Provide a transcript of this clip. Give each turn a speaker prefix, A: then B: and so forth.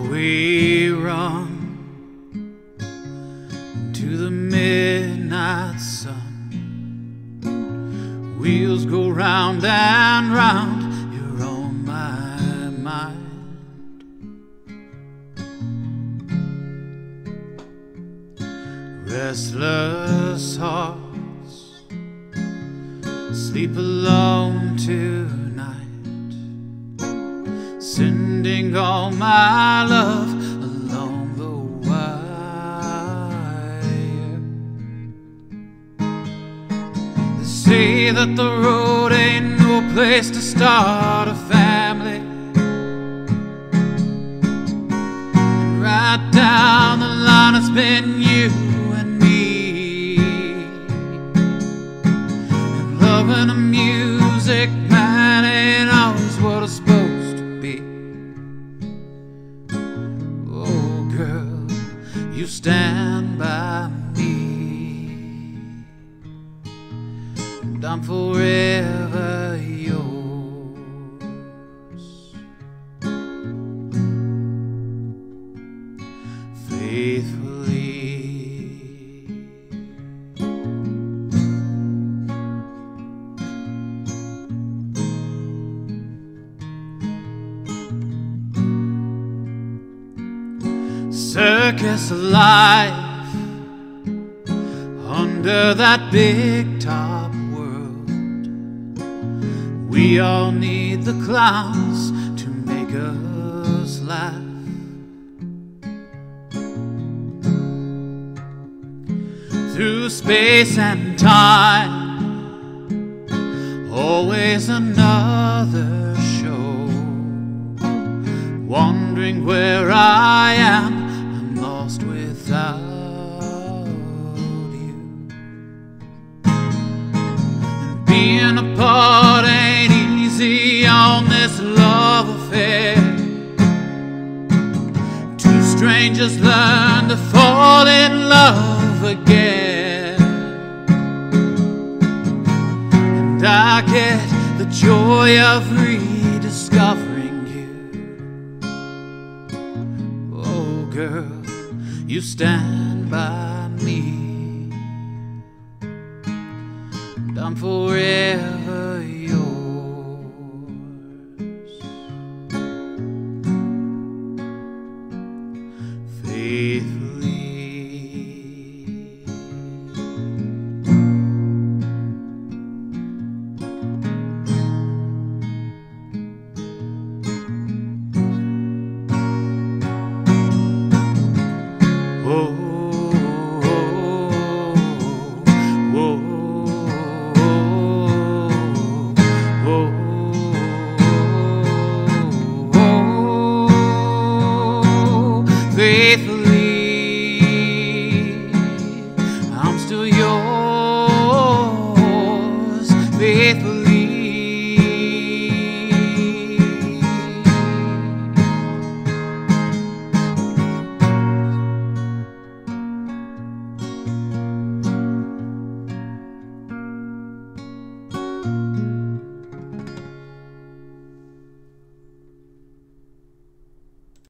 A: we run to the midnight sun. Wheels go round and round, you're on my mind. Restless hearts sleep alone tonight, sending all my love along the wire. They say that the road ain't no place to start a family. And right down the line, it's been you and me. And loving the music, you stand by me, and I'm forever circus life under that big top world. We all need the clowns to make us laugh. Through space and time, always another show wondering where I am. Lost without you. And being apart ain't easy on this love affair. Two strangers learn to fall in love again. And I get the joy of rediscovering you. Oh, girl, you stand by me, and I'm forever yours. Faithfully. faithfully. I'm still yours faithfully.